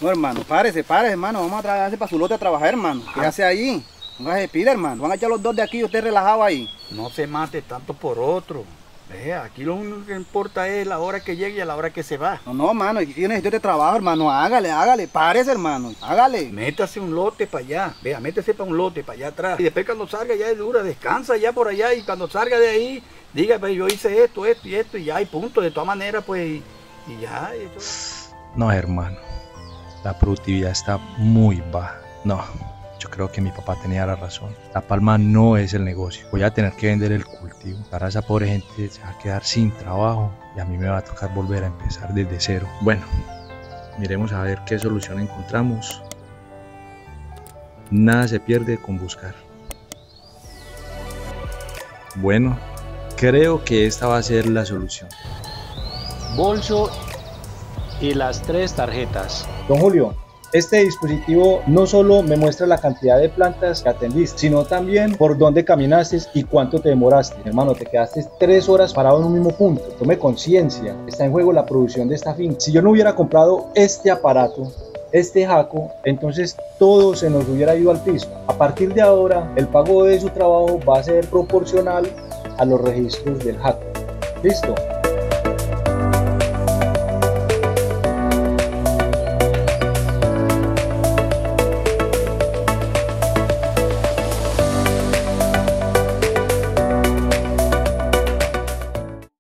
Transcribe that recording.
No, hermano, párese, párese, hermano. Vamos a trabajarse para su lote a trabajar, hermano. ¿Qué hace allí? Póngase pila, hermano. Van a echar los dos de aquí y usted relajado ahí. No se mate tanto por otro. Vea, aquí lo único que importa es la hora que llegue y a la hora que se va. No, no, hermano. Yo necesito este trabajo, hermano. Hágale, hágale. Párese, hermano. Hágale. Métase un lote para allá. Vea, métese para un lote para allá atrás. Y después cuando salga ya de dura, descansa ya por allá. Y cuando salga de ahí, diga, pues yo hice esto, esto y esto y ya, y punto. De todas maneras, pues, y, y ya. y eso- No, hermano. La productividad está muy baja. No, yo creo que mi papá tenía la razón. La palma no es el negocio. Voy a tener que vender el cultivo. Para esa pobre gente se va a quedar sin trabajo y a mí me va a tocar volver a empezar desde cero. Bueno, miremos a ver qué solución encontramos. Nada se pierde con buscar. Bueno, creo que esta va a ser la solución. bolso y las tres tarjetas. Don Julio, este dispositivo no solo me muestra la cantidad de plantas que atendiste, sino también por dónde caminaste y cuánto te demoraste. Hermano, te quedaste tres horas parado en un mismo punto. Tome conciencia, está en juego la producción de esta finca. Si yo no hubiera comprado este aparato, este jaco, entonces todo se nos hubiera ido al piso. A partir de ahora, el pago de su trabajo va a ser proporcional a los registros del jaco. ¿Listo?